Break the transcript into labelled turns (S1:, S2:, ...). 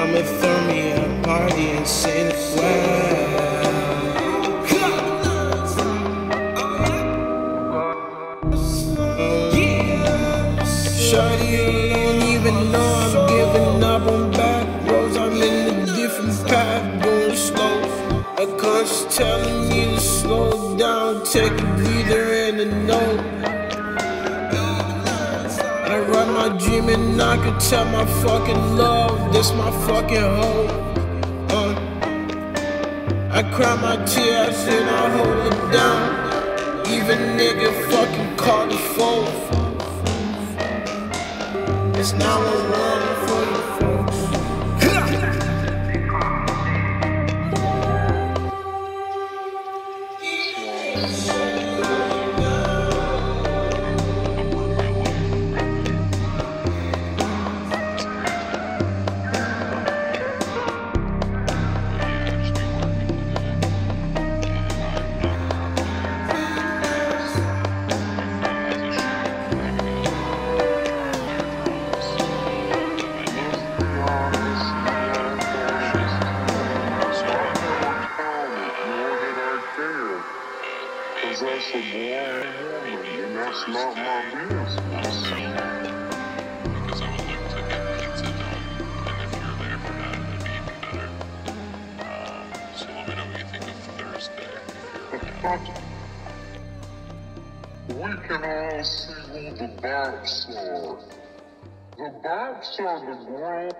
S1: And I'm a thermia party in St. Shawty, you don't even know I'm giving up on back roads. I'm in a different path, going slow. A conscience telling me to slow down, take a breather and a note. My dream and I can tell my fucking love, this my fucking hope. Uh, I cry my tears and I hold it down. Even nigga fucking call the phone. It's now a one
S2: Cause that's a blind woman, and that's not my business.
S3: Because I would like to get pizza done, and if you're there for that, that'd be even better. Um, so let me know what you think of Thursday. If you're around.
S2: We can all see who the bops are. The bops are the grown